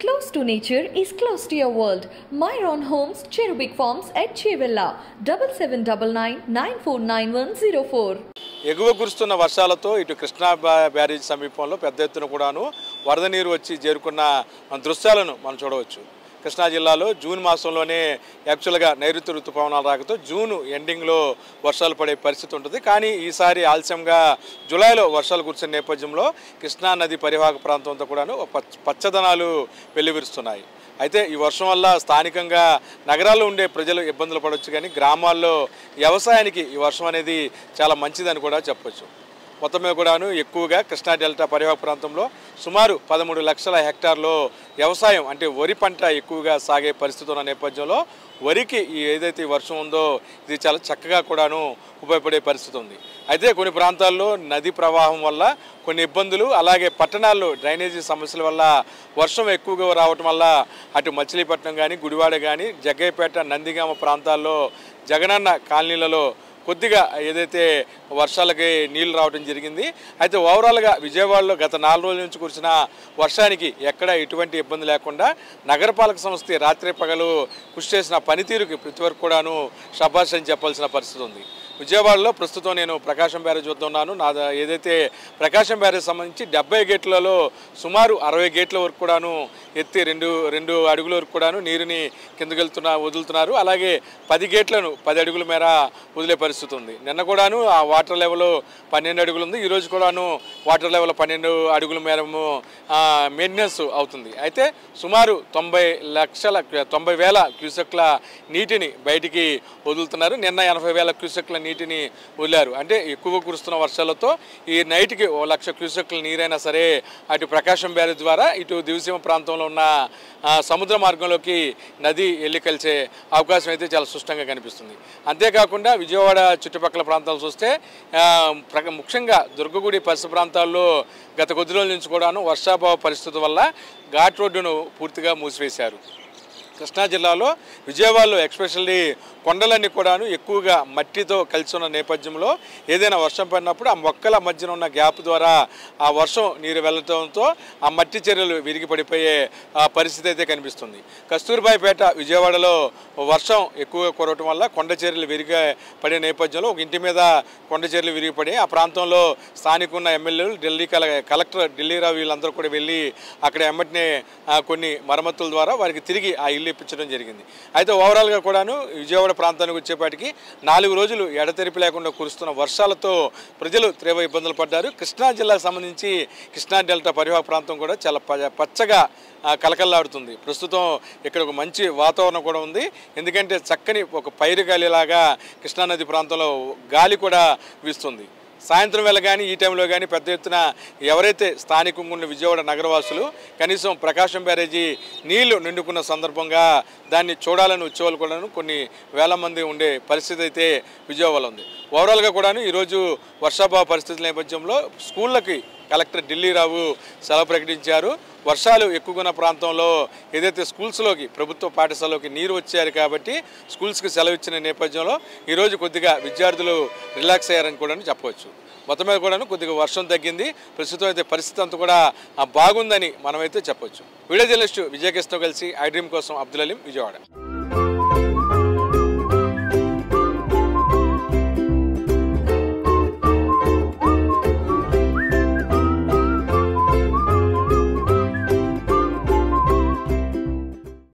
Close to nature is close to your world. Myron Homes, Cherubic Farms at Chevilla, double seven double nine nine four nine one zero four. ఎగువ కురుస్తున్న వర్షాలతో ఇటు Krishna barrage సమీపంలో పెద్ద ఎత్తున కూడాను వరద నీరు వచ్చి చేరుకున్న దృశ్యాలను మనం చూడవచ్చు కృష్ణా జిల్లాలో జూన్ మాసంలోనే యాక్చువల్గా నైరుతి ఋతుపవనాలు రాకతో జూన్ ఎండింగ్లో వర్షాలు పడే పరిస్థితి ఉంటుంది. కానీ ఈసారి ఆలస్యంగా జూలైలో వర్షాలు కురిసిన నేపథ్యంలో కృష్ణా నది పరివాహక ప్రాంతంతో కూడాను పచ్చ- పచ్చదనాలు వెల్లువిరుస్తున్నాయి. అయితే ఈ వర్షం వల్ల స్థానికంగా నగరాల్లో ఉండే ప్రజలు ఇబ్బందులు పడవచ్చు కానీ గ్రామాల్లో వ్యవసాయానికి ఈ వర్షం అనేది చాలా మంచిదని కూడా చెప్పొచ్చు. మొత్తం మీద కూడాను ఎక్కువగా కృష్ణా డెల్టా పరివాహక ప్రాంతంలో సుమారు పదమూడు లక్షల హెక్టార్లో వ్యవసాయం అంటే వరి పంట ఎక్కువగా సాగే పరిస్థితి ఉన్న నేపథ్యంలో వరికి ఏదైతే వర్షం ఉందో ఇది చాలా చక్కగా కూడాను ఉపయోగపడే పరిస్థితి ఉంది. అయితే కొన్ని ప్రాంతాల్లో నది ప్రవాహం వల్ల కొన్ని ఇబ్బందులు అలాగే పట్టణాల్లో డ్రైనేజీ సమస్యల వల్ల వర్షం ఎక్కువగా రావటం వల్ల అటు మచిలీపట్నం కానీ గుడివాడ కానీ జగ్గయ్యపేట నందిగామ ప్రాంతాల్లో జగనన్న కాలనీలలో కొద్దిగా ఏదైతే వర్షాలకి నీళ్ళు రావడం జరిగింది అయితే ఓవరాల్గా విజయవాడలో గత నాలుగు రోజుల నుంచి కురిసిన వర్షానికి ఎక్కడ ఎటువంటి ఇబ్బంది లేకుండా నగరపాలక సంస్థ రాత్రి పగలు కృషి చేసిన పనితీరుకి ప్రతి వరకు కూడాను షబాష్ అని చెప్పాల్సిన పరిస్థితి ఉంది. విజయవాడలో ప్రస్తుతం నేను ప్రకాశం బ్యారేజ్ వద్ద ఉన్నాను. నా ఏదైతే ప్రకాశం బ్యారేజ్ సంబంధించి డెబ్బై గేట్లలో సుమారు అరవై గేట్ల వరకు కూడాను ఎత్తి రెండు రెండు అడుగుల వరకు కూడాను నీరుని కిందకెళ్తున్న వదులుతున్నారు. అలాగే పది గేట్లను పది అడుగుల మేర వదిలే పరిస్థితి ఉంది. నిన్న కూడాను ఆ వాటర్ లెవెల్ పన్నెండు అడుగులు ఉంది. ఈరోజు కూడాను వాటర్ లెవెల్ పన్నెండు అడుగుల మేర మెయింటెనెన్స్ అవుతుంది. అయితే సుమారు తొంభై లక్షల తొంభై వేల క్యూసెక్ల నీటిని బయటికి వదులుతున్నారు. నిన్న ఎనభై వేల క్యూసెక్ల నీటిని వదిలారు. అంటే ఎక్కువ కురుస్తున్న వర్షాలతో ఈ నైట్కి ఓ లక్ష క్యూసెక్ల నీరైనా సరే అటు ప్రకాశం బ్యారేజ్ ద్వారా ఇటు దివిసీమ ప్రాంతంలో ఉన్న సముద్ర మార్గంలోకి నది వెళ్ళి కలిసే అవకాశం అయితే చాలా స్పష్టంగా కనిపిస్తుంది. అంతేకాకుండా విజయవాడ చుట్టుపక్కల ప్రాంతాలు చూస్తే ప్ర- ముఖ్యంగా దుర్గగుడి పరిసర ప్రాంతాల్లో గత కొద్ది రోజుల నుంచి కూడాను వర్షాభావ పరిస్థితి వల్ల ఘాట్ రోడ్డును పూర్తిగా మూసివేశారు. కృష్ణా జిల్లాలో విజయవాడలో ఎక్స్పెషల్లీ కొండలన్నీ కూడాను ఎక్కువగా మట్టితో కలిసి ఉన్న నేపథ్యంలో ఏదైనా వర్షం పడినప్పుడు ఆ మొక్కల మధ్యన ఉన్న గ్యాప్ ద్వారా ఆ వర్షం నీరు వెళ్ళడంతో ఆ మట్టి చర్యలు విరిగి పడిపోయే ఆ పరిస్థితి అయితే కనిపిస్తుంది. కస్తూర్బాయిపేట విజయవాడలో వర్షం ఎక్కువగా కురవటం వల్ల కొండ చర్యలు విరిగి పడే నేపథ్యంలో ఒక ఇంటి మీద కొండ చర్యలు విరిగిపడి ఆ ప్రాంతంలో స్థానిక ఉన్న ఎమ్మెల్యేలు ఢిల్లీ కల కలెక్టర్ ఢిల్లీరావు వీళ్ళందరూ కూడా వెళ్ళి అక్కడ ఎమ్మటినే కొన్ని మరమ్మతుల ద్వారా వారికి తిరిగి ఆ ఇల్లు ఇప్పించడం జరిగింది. అయితే ఓవరాల్గా కూడాను విజయవాడ ప్రాంతానికి వచ్చేపాటికి నాలుగు రోజులు ఎడతెరిపి లేకుండా కురుస్తున్న వర్షాలతో ప్రజలు తీవ్ర ఇబ్బందులు పడ్డారు. కృష్ణా జిల్లాకు సంబంధించి కృష్ణా డెల్టా పరివాహ ప్రాంతం కూడా చాలా ప- పచ్చగా కలకల్లాడుతుంది. ప్రస్తుతం ఇక్కడ ఒక మంచి వాతావరణం కూడా ఉంది. ఎందుకంటే చక్కని ఒక పైరు గాలిలాగా కృష్ణానది ప్రాంతంలో గాలి కూడా వీస్తుంది. సాయంత్రం వేళ కానీ ఈ టైంలో కానీ పెద్ద ఎత్తున ఎవరైతే స్థానికంగా ఉన్న విజయవాడ నగరవాసులు కనీసం ప్రకాశం బ్యారేజీ నీళ్ళు నిండుకున్న సందర్భంగా దాన్ని చూడాలని వచ్చేవాళ్ళు కూడాను కొన్ని వేల మంది ఉండే పరిస్థితి అయితే విజయవాడలో ఉంది. ఓవరాల్గా కూడాను ఈరోజు వర్షాభావ పరిస్థితుల నేపథ్యంలో స్కూళ్ళకి కలెక్టర్ ఢిల్లీ రావు సెలవు ప్రకటించారు. వర్షాలు ఎక్కువగా ఉన్న ప్రాంతంలో ఏదైతే స్కూల్స్లోకి ప్రభుత్వ పాఠశాలలోకి నీరు వచ్చారు కాబట్టి స్కూల్స్కి సెలవు ఇచ్చిన నేపథ్యంలో ఈరోజు కొద్దిగా విద్యార్థులు రిలాక్స్ అయ్యారని కూడా చెప్పవచ్చు. మొత్తం మీద కూడాను కొద్దిగా వర్షం తగ్గింది. ప్రస్తుతం అయితే పరిస్థితి అంతా కూడా బాగుందని మనమైతే చెప్పొచ్చు వీడియో జర్నలిస్టు విజయకృష్ణతో కలిసి ఐ డ్రీమ్ కోసం అబ్దుల్ అలీం విజయవాడ.